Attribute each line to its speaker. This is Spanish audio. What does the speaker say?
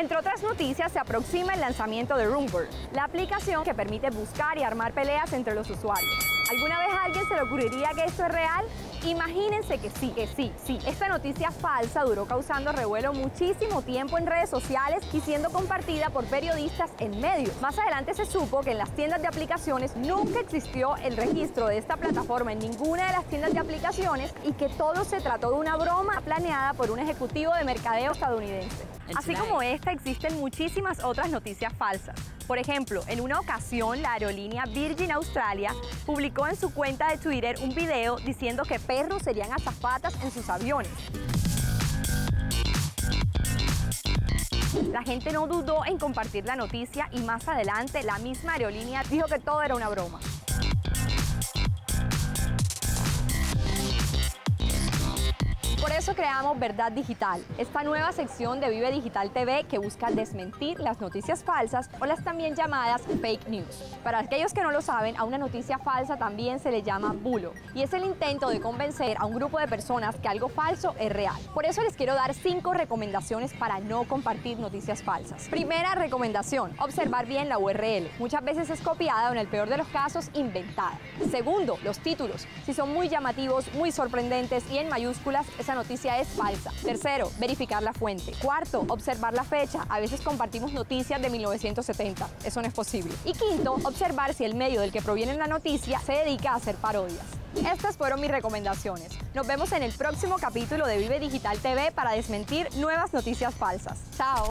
Speaker 1: Entre otras noticias, se aproxima el lanzamiento de Rumble, la aplicación que permite buscar y armar peleas entre los usuarios. ¿Alguna vez a alguien se le ocurriría que esto es real? Imagínense que sí, que sí, sí. Esta noticia falsa duró causando revuelo muchísimo tiempo en redes sociales y siendo compartida por periodistas en medios. Más adelante se supo que en las tiendas de aplicaciones nunca existió el registro de esta plataforma en ninguna de las tiendas de aplicaciones y que todo se trató de una broma planeada por un ejecutivo de mercadeo estadounidense. Así como esta, existen muchísimas otras noticias falsas. Por ejemplo, en una ocasión, la aerolínea Virgin Australia publicó en su cuenta de Twitter un video diciendo que perros serían azafatas en sus aviones. La gente no dudó en compartir la noticia y más adelante la misma aerolínea dijo que todo era una broma. Eso creamos Verdad Digital, esta nueva sección de Vive Digital TV que busca desmentir las noticias falsas o las también llamadas fake news. Para aquellos que no lo saben, a una noticia falsa también se le llama bulo y es el intento de convencer a un grupo de personas que algo falso es real. Por eso les quiero dar cinco recomendaciones para no compartir noticias falsas. Primera recomendación, observar bien la URL. Muchas veces es copiada o en el peor de los casos inventada. Segundo, los títulos. Si son muy llamativos, muy sorprendentes y en mayúsculas, noticia es falsa. Tercero, verificar la fuente. Cuarto, observar la fecha. A veces compartimos noticias de 1970. Eso no es posible. Y quinto, observar si el medio del que proviene la noticia se dedica a hacer parodias. Estas fueron mis recomendaciones. Nos vemos en el próximo capítulo de Vive Digital TV para desmentir nuevas noticias falsas. Chao.